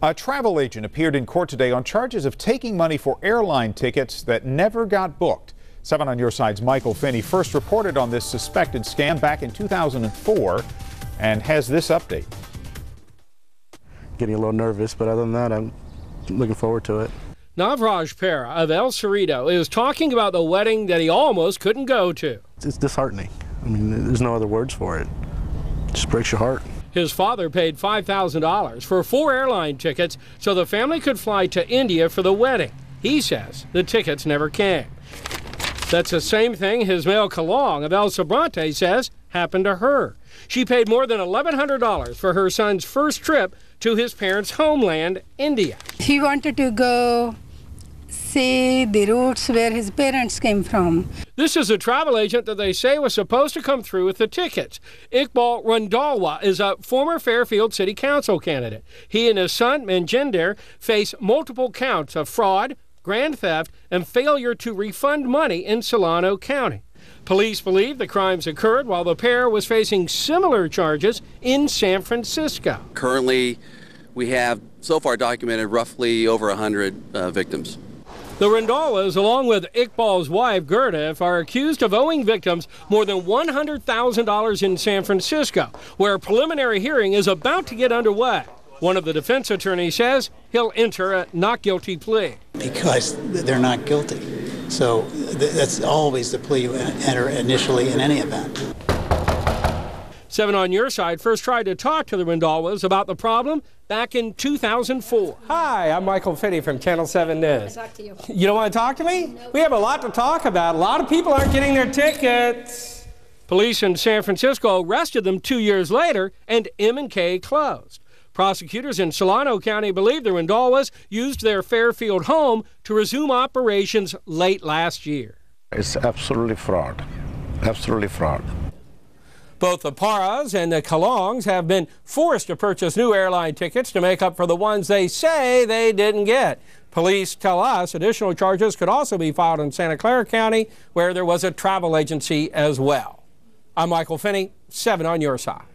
A travel agent appeared in court today on charges of taking money for airline tickets that never got booked. 7 on your side's Michael Finney first reported on this suspected scam back in 2004 and has this update. Getting a little nervous, but other than that, I'm looking forward to it. Navraj Pera of El Cerrito is talking about the wedding that he almost couldn't go to. It's disheartening. I mean, there's no other words for it. it just breaks your heart. His father paid $5,000 for four airline tickets so the family could fly to India for the wedding. He says the tickets never came. That's the same thing Hismael Kalong of El Sobrante says happened to her. She paid more than $1,100 for her son's first trip to his parents' homeland, India. He wanted to go see the roots where his parents came from. This is a travel agent that they say was supposed to come through with the tickets. Iqbal Randhawa is a former Fairfield City Council candidate. He and his son, Manjinder, face multiple counts of fraud, grand theft, and failure to refund money in Solano County. Police believe the crimes occurred while the pair was facing similar charges in San Francisco. Currently, we have so far documented roughly over 100 uh, victims. The Randhawas, along with Iqbal's wife, Gurdip, are accused of owing victims more than $100,000 in San Francisco, where a preliminary hearing is about to get underway. One of the defense attorneys says he'll enter a not guilty plea. Because they're not guilty. So that's always the plea you enter initially in any event. Seven on your side first tried to talk to the Randhawas about the problem back in 2004. Hi, I'm Michael Finney from Channel 7 News. talk to you. You don't want to talk to me? We have a lot to talk about. A lot of people aren't getting their tickets. Police in San Francisco arrested them two years later, and M&K closed. Prosecutors in Solano County believe the Randhawas used their Fairfield home to resume operations late last year. It's absolutely fraud. Absolutely fraud. Both the Paras and the Kalongs have been forced to purchase new airline tickets to make up for the ones they say they didn't get. Police tell us additional charges could also be filed in Santa Clara County, where there was a travel agency as well. I'm Michael Finney, 7 on your side.